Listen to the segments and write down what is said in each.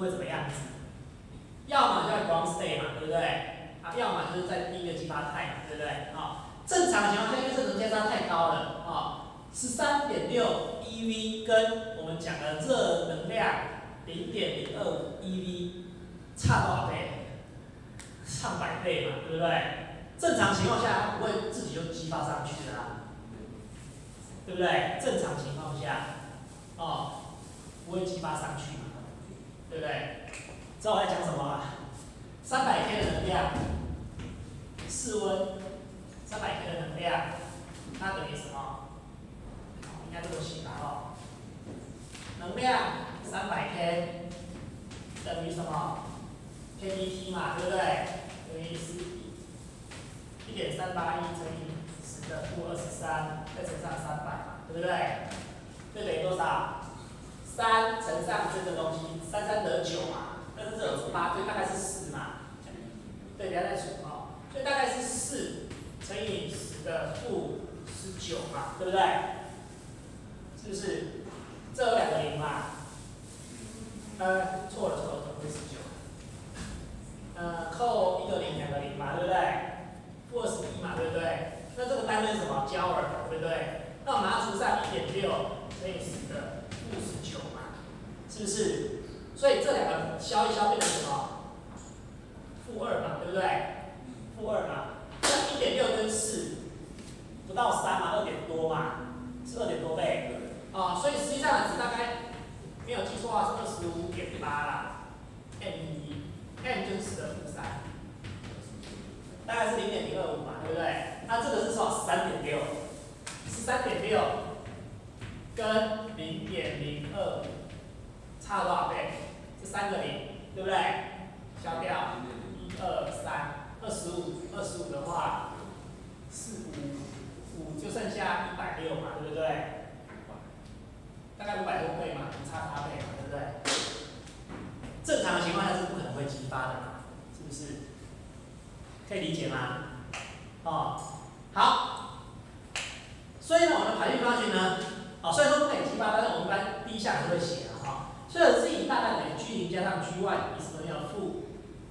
会怎么样？要么叫 ground state 嘛，对不对？啊，要么就是在第一个激发态嘛，对不对？啊，正常情况下，因为这能阶差太高了，啊，十三点六 eV 跟我们讲的热能量零点零二 eV 差多少倍？上百倍嘛，对不对？正常情况下，它不会自己就激发上去的啦，对不对？正常情况下，哦，不会激发上去嘛，对不对？知道我在讲什么吗？三百 K 的能量，室温三百 K 的能量，它等于什么？应该这么写吧？哦，能量三百 K 等于什么？kT 嘛，对不对？等于是一点三八一乘以十的负二十三，再乘上三百嘛，对不对？这等于多少？三乘上这个东西，三三得九嘛，但是这有除八，所以大概是四嘛。对，不要再数哦。所以大概是四乘以十的负十九嘛，对不对？是不是？这有两个零嘛？呃，错了错了，怎么会十九？呃，扣一个零，两个零嘛，对不对？负二十一嘛，对不对？那这个单位是什么？焦耳，对不对？那我们拿除上一点六乘以十的负十九嘛，是不是？所以这两个消一消变成什么？负二嘛，对不对？负二嘛，那一点六跟四不到三嘛，二点多嘛，是二点多倍啊，所以实际上的值大概没有记错的话是二十五点八啦，m 一，m 就是十的负三，大概是零点零二五嘛，对不对？那这个是说十三点六，十三点六跟零点零二五差多少倍？这三个零，对不对？消掉。一二三二十五，二十五的话，四五五就剩下一百六嘛，对不对？大概五百多倍嘛，差八倍嘛，对不对？正常的情况下是不可能会激发的嘛，是不是？可以理解吗？哦，好。所以呢，我们的排列方程呢，好，虽然说不可以激发，但是我们班第一项还是会写的哈。所以 z 大概等于 G 零加上 G y 以什么要负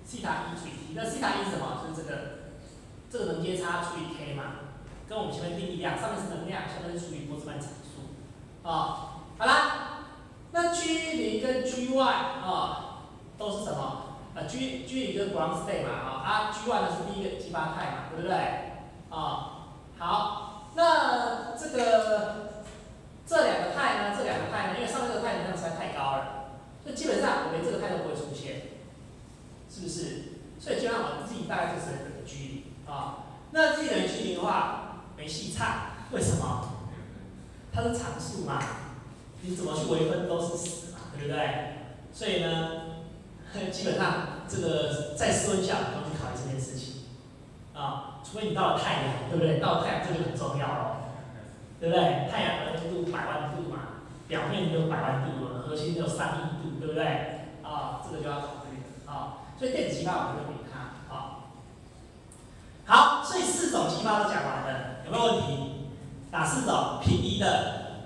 西塔一除以 t，那西塔一是什么？就是这个这个能阶差除以 k 嘛，跟我们前面定义一样，上面是能量，下面是除以波兹曼常数。啊，好啦，那 G 零跟 G y 啊都是什么？啊 G G 零就是 ground state 嘛，啊啊 G y 呢是第一个激发态嘛，对不对？啊，好，那这个这两个派呢，这两个派呢，因为上面这个派能量实在太高了，所以基本上我连这个派都不会出现。是不是？所以基本上我们自己大概就是等于 G 啊。那 G 等于 G 零的话，没戏唱。为什么？它是常数嘛，你怎么去微分都是死嘛，对不对？所以呢，基本上这个在室温下不用去考虑这件事情啊，除非你到了太阳，对不对？到了太阳这就很重要了，对不对？太阳的温度百万度嘛，表面有百万度核心有三亿度，对不对？啊，这个就要考虑了啊。所以电子激发我们就给它，好，好，所以四种激发都讲完了，有没有问题？哪四种？平移的、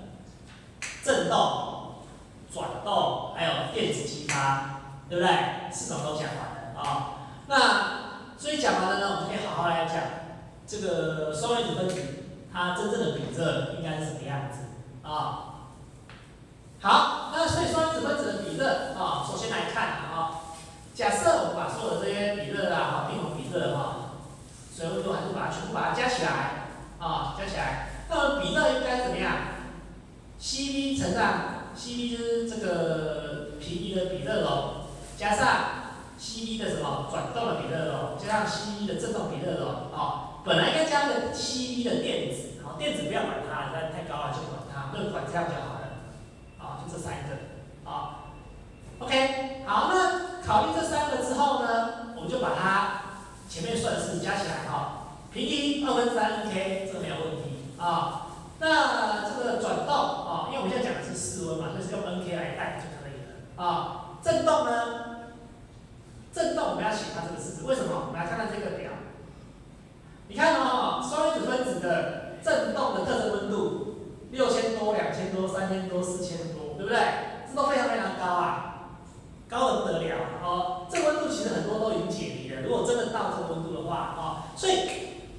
振动、转动，还有电子激发，对不对？四种都讲完了啊。那所以讲完了呢，我们可以好好来讲这个双原子分子它真正的比热应该是什么样子啊？好，那所以双原子分子的比热啊，首先来看啊。假设我们把所有的这些比热啊，哈，冰红比热哈，水温度还是把它全部把它加起来啊，加起来，那么比热应该怎么样？Cv 乘上 Cv 就是这个平移的比热容，加上 Cv 的什么转动的比热容，加上 Cv 的振动比热容，啊，本来应该加个 Cv 的电子，电子不要管它，那太高了就管它，就管这样就好了，啊，就这三个，啊。OK，好，那考虑这三个之后呢，我们就把它前面算式加起来哈，平移二分之三 K，这个没有问题啊。那这个转动啊，因为我们现在讲的是室温嘛，所以是用 NK 来代就可以了啊。振动呢，振动我们要写它这个式子，为什么？我们来看看这个表，你看哦，双原子分子的振动的特征温度六千多、两千多、三千多、四千多，对不对？这都非常非常高啊。高的不得了哦。这温度其实很多都已经解离了。如果真的到这个温度的话哦，所以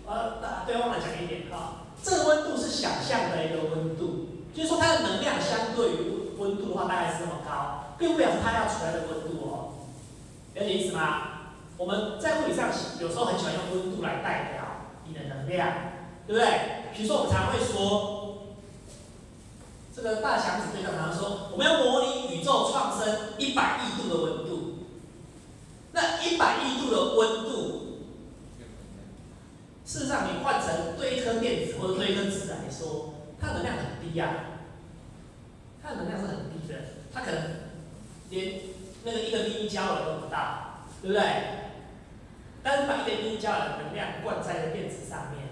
呃，对忘了讲一点哈，这个温度是想象的一个温度，就是说它的能量相对于温度的话大概是这么高，并不表示它要出来的温度哦。了解意思吗？我们在物理上有时候很喜欢用温度来代表你的能量，对不对？比如说我们常会说，这个大强子队长常说，我们要模拟宇宙创生一百亿度的温度。那一百亿度的温度，事实上你换成对一颗电子或者对一颗质来说，它能量很低呀，它的能量是很低的，它可能连那个一个粒焦耳都不到，对不对？但是把一个粒焦耳的能量灌在一个电子上面，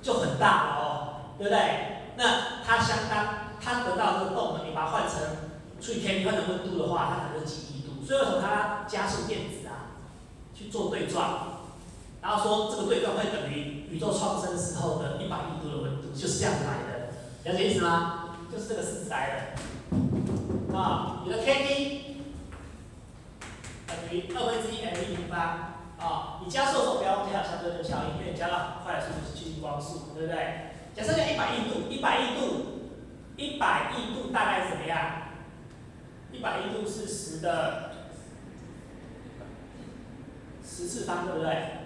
就很大了哦，对不对？那它相当，它得到这个动能，你把它换成除以 Kelvin 的温度的话，它可能是几亿度。所以为什么它加速电子啊去做对撞，然后说这个对撞会等于宇宙创生时候的一百亿度的温度，就是这样来的，了解意思吗？就是这个式子来的。啊，你的 kT 等于二分之一 m v 平方。啊，你加速的时候不要忘记还有相对论效应，因为你加到很快的速度是趋近光速，对不对？假设在一百亿度，一百亿度，一百亿度大概怎么样？一百亿度是十的十次方，对不对？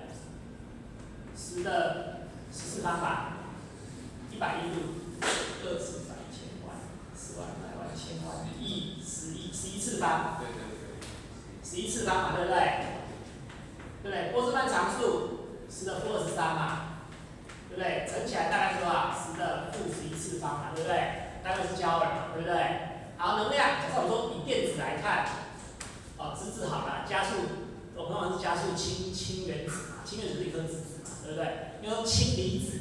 十的十次方吧，一百亿度，二十百千万十万百万千万亿十亿十一次方，对对对，十一次方嘛，对不对？对不对？波兹曼常数十的负二十三嘛，对不对？乘起来大概是多少？十的负十一次方嘛，对不对？大概是焦耳嘛，对不对？好，能量，假设我们说以电子来看，哦，质子好了，加速，我们通常是加速氢氢原子嘛，氢原子是一颗质子嘛，对不对？因为氢离子，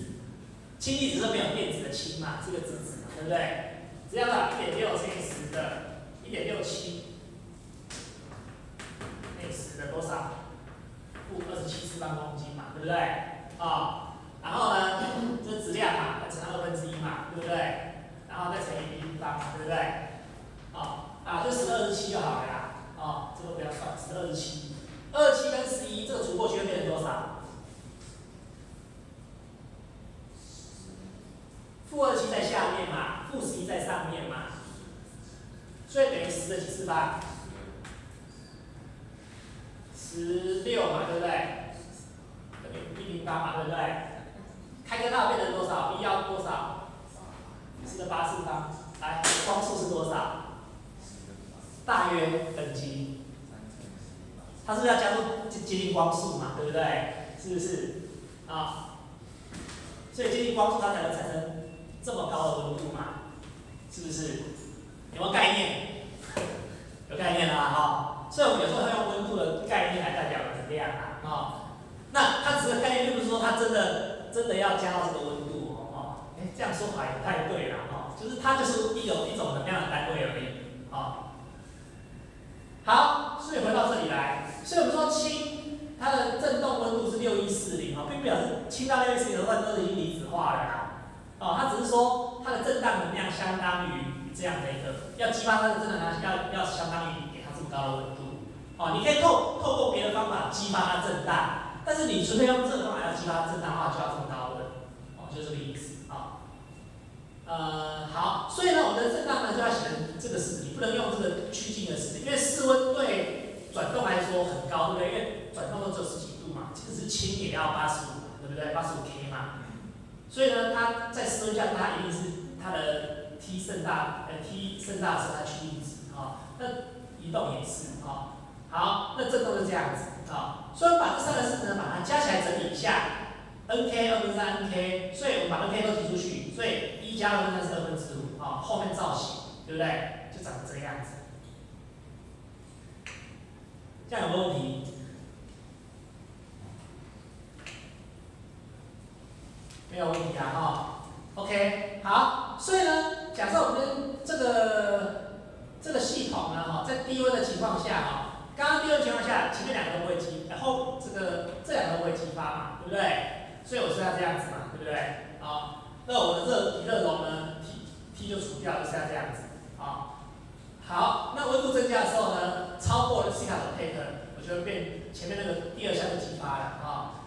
氢离子是没有电子的氢嘛，是个质子嘛，对不对？只要到一点六乘以十的，一点六七，乘以十的多少？负二十七次方公斤嘛，对不对？啊，然后呢，这质量嘛，乘上二分之一嘛，对不对？然后再乘以平方嘛，对不对？啊啊，就十二十七就好了呀。啊，这个不要算，十二十七，二七跟十一这个除过去会变成多少？负二七在下面嘛，负十一在上面嘛，所以等于十的几次方？十六嘛，对不对？等于一平方嘛，对不对？开根号变成多少一要多少？十的八次方。来，光速是多少？大约等级。它是不是要加速接近光速嘛？对不对？是不是？啊，所以接近光速它才能产生这么高的温度嘛？是不是？有没有概念？有概念啦，哈。所以我们有时候要用温度的概念来代表能量啊，啊。那它只是概念，并不是说它真的真的要加到这个温度哦，哦。哎，这样说法也不太对了，哈。就是它就是一种一种能量的单位而已，啊。好，所以回到这里来，所以我们说氢它的振动温度是六一四零啊，并不表示氢到六一四零的话都已经离子化了啦，哦，它只是说它的震荡能量相当于这样的一个，要激发它的振荡能量要要相当于给它这么高的温度，哦，你可以透透过别的方法激发它振荡，但是你除非用这个方法要激发振荡的话，就要这么高温，哦，就这个意思啊。呃，好，所以呢，我们的振荡呢就要写成这个式，你不能用这个趋近的式，因为室温对转动来说很高，对不对？因为转动都只有十几度嘛，即使是氢也要八十五，对不对？八十五 K 嘛。所以呢，它在室温下，它一定是它的 T 甚大，呃 T 甚大是它趋近值啊。那移动也是啊。好，那振动是这样子啊。所以把这三个式子呢，把它加起来整理一下，N K 二分之三 N K，所以我们把 N K 都提出去，所以一加二分之三是二分之五啊。后面造型，对不对？就长成这个样子。这样有没有问题？没有问题啊，哈。OK，好，所以呢，假设我们这个这个系统呢，哈，在低温的情况下，哈，刚刚低温情况下，前面两个都不会激，然后这个这两个都不会激发嘛，对不对？所以我是要这样子嘛，对不对？好，那我的热热容呢，T T 就除掉，就是要这样子，啊。好，那温度增加的时候呢？下的 paper，我就会变前面那个第二项就激发了啊，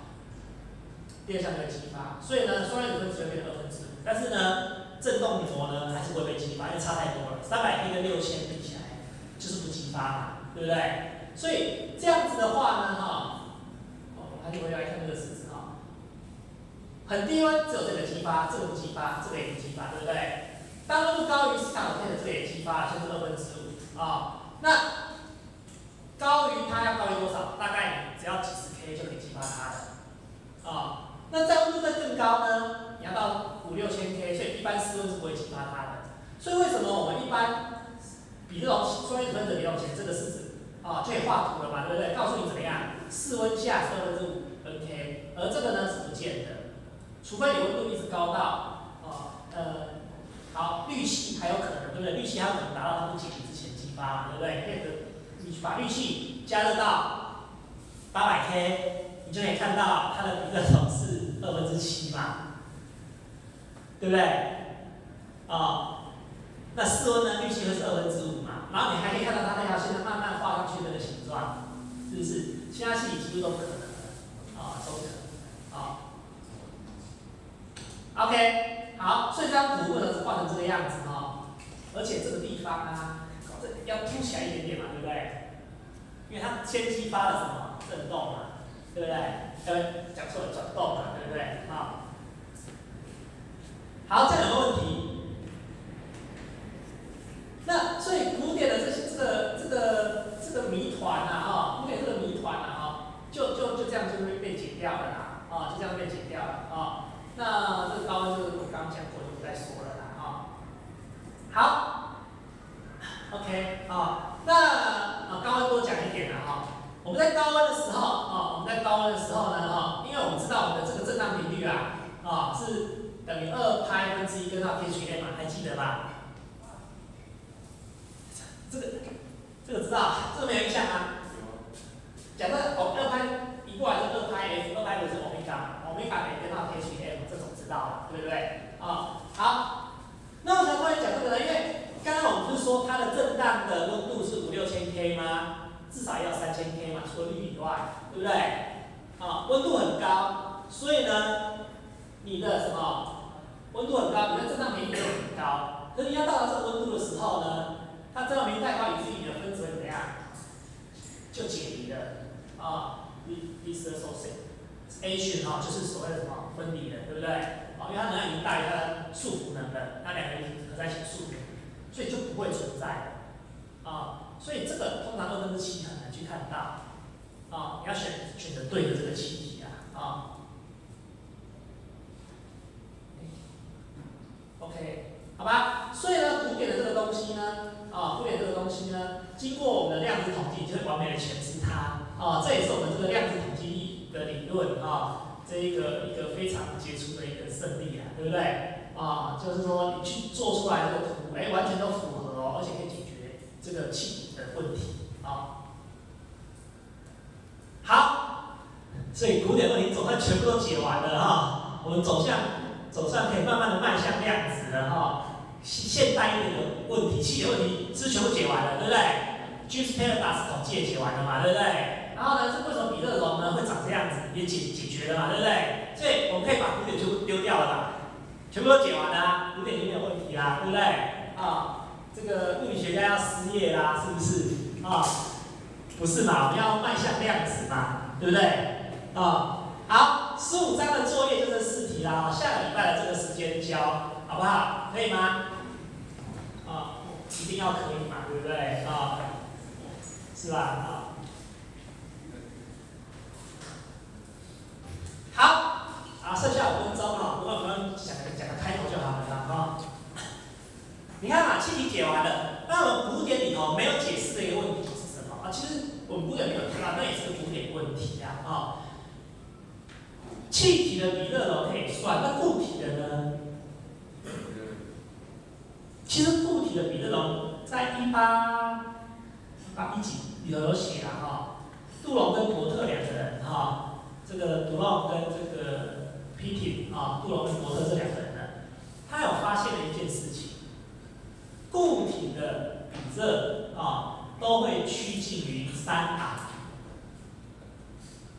第二项就激发，所以呢，双原子分子会变成二分之五，但是呢，振动膜呢还是会被激发，因为差太多了，三百 K 跟六千比起来就是不激发嘛，对不对？所以这样子的话呢，哈，哦，还是回来看这个式子哈，很低温只有这个激发，这个不激发，这个也不激发，对不对？当温度高于斯卡尔的，这个也激发，就是二分之五啊。那高于它要高于多少？大概只要几十 K 就可以激发它的啊。那在温度再更高呢？你要到五六千 K，所以一般室温是不会激发它的。所以为什么我们一般比这种双原子分子比较前这个式子？啊，就可以画图了嘛，对不对？告诉你怎么样，室温下是二分之五 N K，而这个呢是不见的，除非你温度一直高到，啊，呃，好，氯气还有可能，对不对？氯气还有可能达到它不解离之前激发，对不对？可以，你把氯气加热到八百 K，你就可以看到它的比热容是二分之七嘛，对不对？啊，那室温呢，氯气会是二分之五嘛，然后你还可以看到它那条线慢慢画上去那个形状，是不是？其他气体几乎都不可能的，啊，都不可能，啊。OK，好，所以这张图呢是画成这个样子哈，而且这个地方啊，这要凸起来一点点嘛，对不对？因为它先激发了什么震动嘛，对不对？呃，讲错了，转动嘛，对不对？好，好，这两个问题。那所以古典的这些这个这个这个谜团呐，哈，古典这个谜团呐，哈，就就就这样就会被解掉了啦，啊，就这样被解掉了啊。那这个高温就是我刚刚讲过，就不再说了啦，啊。好，OK，啊，那啊高温多讲一点了哈。我们在高温的时候，啊，我们在高温的时候呢，哈，因为我们知道我们的这个振荡频率啊，啊，是等于二派分之一根号 k h m 嘛，还记得吧？这个这个知道，这个没有印象啊。假设哦，二派一过来是二派 f，二派就是欧米伽，欧米伽等于根号 h m，这种知道了，对不对？啊，好。那为什么突然讲这个呢？因为刚刚我们不是说它的震荡的温度是五六千 K 吗？至少要三千 K 嘛，除了氯以外，对不对？啊，温度很高，所以呢，你的什么温度很高，你的震荡频率就很高。可你要到达这个温度的时候呢？它振动频率太高，以至于你的分子会怎么样？就解离了啊，dissociation 啊，就是所谓的什么分离的，对不对？啊，因为它能量已经大于它的束缚能的，那两个一合在一起束缚，所以就不会存在啊。所以这个通常二分之七很难去看到啊，你要选选择对的这个气体啊啊。OK。好吧，所以呢，古典的这个东西呢，啊，古典这个东西呢，经过我们的量子统计，就会完美的诠释它，啊，这也是我们这个量子统计的理论，啊，这一个一个非常杰出的一个胜利啊，对不对？啊，就是说你去做出来这个图，哎，完全都符合哦，而且可以解决这个气体的问题，啊，好，所以古典问题总算全部都解完了哈，我们走向。总算可以慢慢的迈向量子了哈，现现代一点的问题，气体问题是全部解完了，对不对？Gibbs paradox 统计也解完了嘛，对不对？然后呢，这为什么比热容呢会长这样子，也解解决了嘛，对不对？所以我们可以把古典全部丢掉了吧，全部都解完了，古典就没有问题啦，对不对？啊，这个物理学家要失业啦，是不是？啊，不是嘛，我们要迈向量子嘛，对不对？啊，好，十五章的作业就是四题。啦，下个礼拜的这个时间交，好不好？可以吗？啊，一定要可以嘛，对不对？啊，是吧？啊，好，啊，剩下五分钟啊，不过我们讲讲个开头就好了啦，哈。你看嘛，气体解完了，那我们古典里头没有解释的一个问题是什么？啊，其实我们古典没有提到，那也是个古典问题呀，啊。气体的比热容可以算，那固体的呢？其实固体的比热容在一八八一几里头有写了哈，杜隆跟伯特两个人哈，这个杜隆跟这个 P.T. 啊，杜老师伯特这两个人呢，他有发现了一件事情，固体的比热啊都会趋近。近于三 r，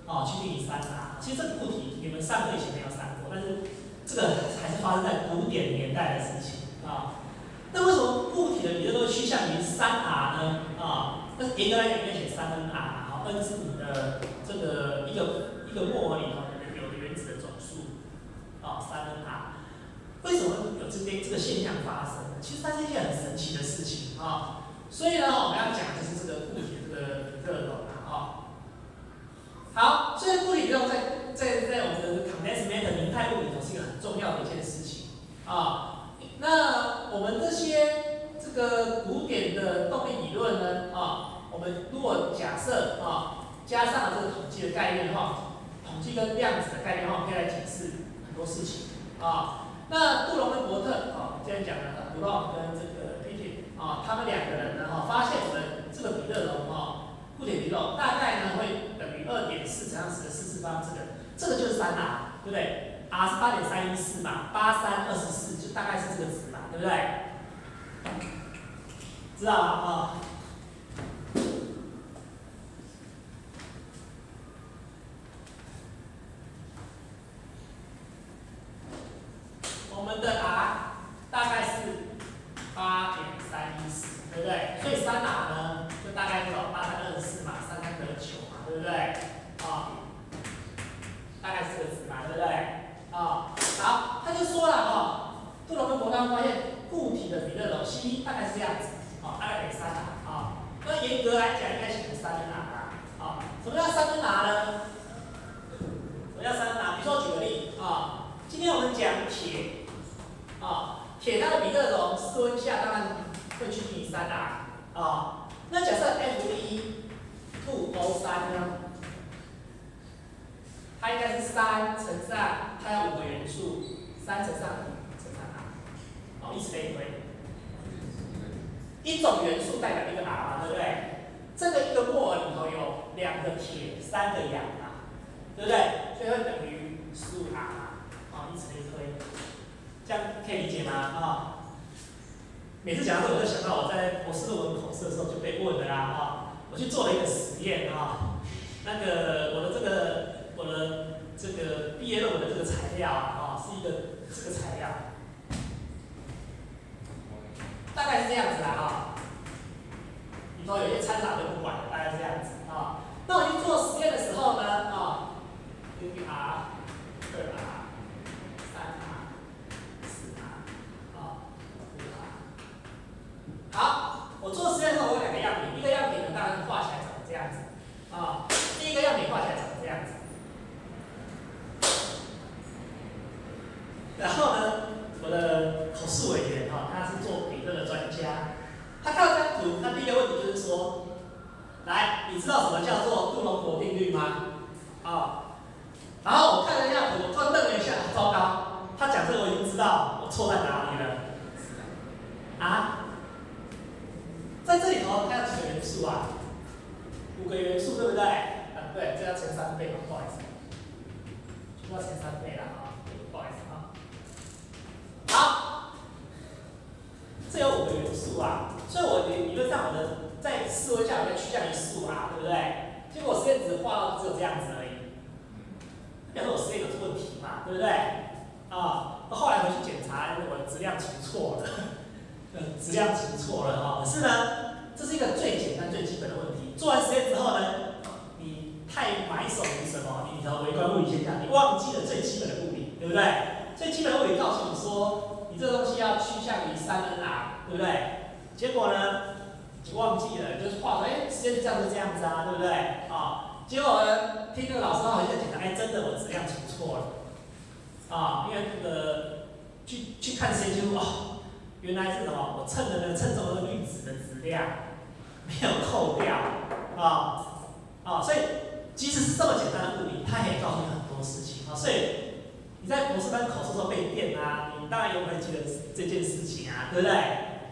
哦，趋近于三 r。其实这个固体你们上课以前没有上过，但是这个还是发生在古典年代的事情啊。那为什么固体的比热都会趋向于三 r 呢？啊，那严格来讲应该写三 n r，好，n 是你的这个一个一个墨盒里头有的原子的总数，啊，三 n r。为什么有这边这个现象发生呢？其实它是一件很神奇的事情啊。所以呢，我们要讲的就是这个固体这个热容啊。好，所以固体热在在在我们的 condensed matter 凝态物里头是一个很重要的一件事情啊。那我们这些这个古典的动力理论呢啊，我们如果假设啊，加上这个统计的概念的话，统计跟量子的概念的话，我们可以来解释很多事情啊。那杜隆跟伯特啊，这样讲的，杜隆跟这啊，他们两个人呢哈，发现我们这个比热容哈，固体比热容大概呢会等于二点四乘上十的四次方，这个这个就是三 r，对不对？r 是八点三一四嘛，八三二十四就大概是这个值嘛，对不对？知道了啊？我们的 r 大概是八点三一四，对不对？所以三 r 呢，就大概多少？八三二十四嘛，三三得九嘛，对不对？啊，大概是个值嘛，对不对？啊，好，他就说了哈，杜隆跟伯特发现固体的比热容 C 大概是这样子，啊，大概等于三 r 啊。来讲，应该写成三 n r 啊。什么叫三 n r 呢？什么叫三 n r？比如说举个例啊，今天我们讲铁。啊，铁它的比热容室温下当然会趋近于三 r 啊。那假设 Fe2O3 呢，它应该是三乘上它要五个元素，三乘上五乘上 r，好，以此类推。一种元素代表一个 r 嘛，对不对？这个一个摩尔里头有两个铁，三个氧嘛，对不对？所以会等于十五 r 嘛，好，以此类推。这样可以理解吗？啊，每次讲到这，我就想到我在博士论文考试的时候就被问的啦，啊，我去做了一个实验，啊，那个我的这个我的这个毕业论文的这个材料啊，是一个这个材料，大概是这样子的啊，说有些参杂就不管了，大概是这样子啊。那我去做实验的时候呢，啊，一 r 二 r。好，我做实验的时候，我有两个样品，一个样品呢，当然画起来长这样子，啊，第一个样品画起来长这样子。然后呢，我的口试委员哈，他是做比热的专家，他看到这张图，他第一个问题就是说，来，你知道什么叫做杜隆伯定律吗？啊，然后我看了一下图，我突然愣了一下，糟糕，他讲这个我已经知道，我错在哪里了？啊？在这里头，它有几个元素啊？五个元素，对不对？啊，对，这要乘三倍嘛，不好意思，就要乘三倍了啊，不好意思啊。好，这有五个元素啊，所以我理理论上我的在思维下我的趋向于十五 r，对不对？结果实验只画到只有这样子而已，表示我实验有出问题嘛，对不对？啊，后来回去检查，我的质量出错了。质量出错了哈，可是呢，这是一个最简单、最基本的问题。做完实验之后呢，你太埋首于什么？你的微观物理现象，你忘记了最基本的物理，对不对？最基本的物理告诉你说，你这个东西要趋向于三 n r，对不对？结果呢，你忘记了，就是画说，哎，实验这样就这样子啊，对不对？啊，结果呢，听那个老师好像在检查，哎，真的我质量出错了，啊，因为那个去去看实验记录哦。原来是什么？我称的呢，称中的滤纸的质量没有扣掉啊啊！所以即使是这么简单的物理，它也告诉你很多事情啊。所以你在博士班考试时候被电啊，你当然也会记得这件事情啊，对不对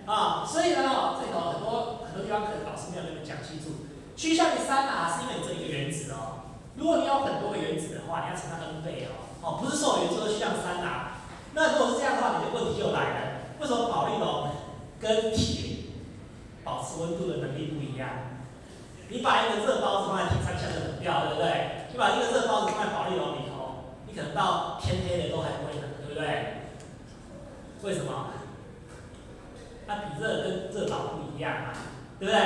啊？所以呢，这里头很多很多地方可能老师没有跟你讲清楚。趋向于三啊是因为这一个原子哦。如果你有很多个原子的话，你要乘上 n 倍哦。哦，不是所有元素都趋向三 r。那如果是这样的话，你的问题就来了。为什么保利龙跟铁保持温度的能力不一样？你把一个热包子放在铁上，下就冷掉，对不对？你把一个热包子放在保利龙里头，你可能到天黑了都还不会冷，对不对？为什么？它比热跟热岛不一样啊，对不对？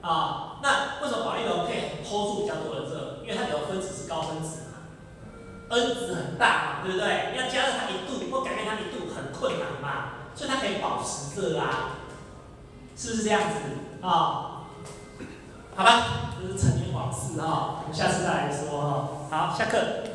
啊，那为什么保利龙可以 hold 住比较多的热？因为它有分子是高分子嘛，N 子很大嘛，对不对？要加热它一度或改变它一度很困难嘛，所以它可以保持热啊，是不是这样子啊？好吧，这是陈年往事哈，我们下次再来说哈。好，下课。